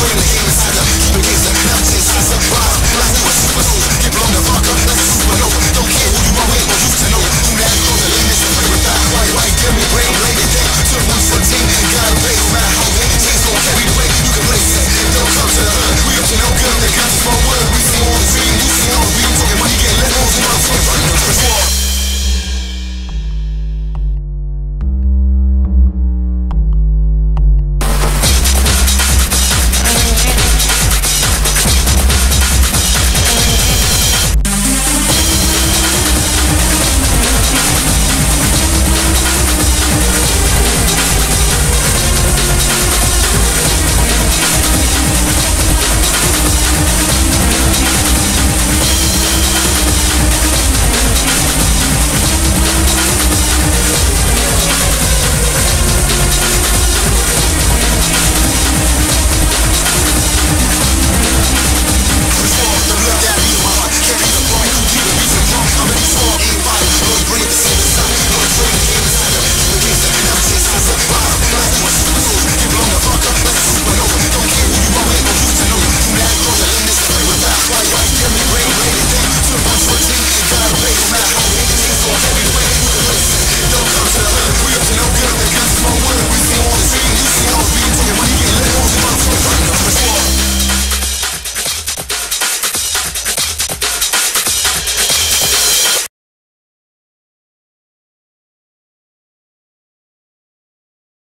freely the of